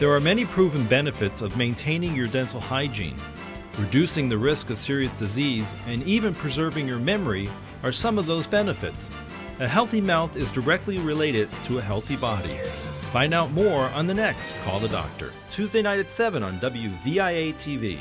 There are many proven benefits of maintaining your dental hygiene. Reducing the risk of serious disease and even preserving your memory are some of those benefits. A healthy mouth is directly related to a healthy body. Find out more on the next Call the Doctor, Tuesday night at 7 on WVIA TV.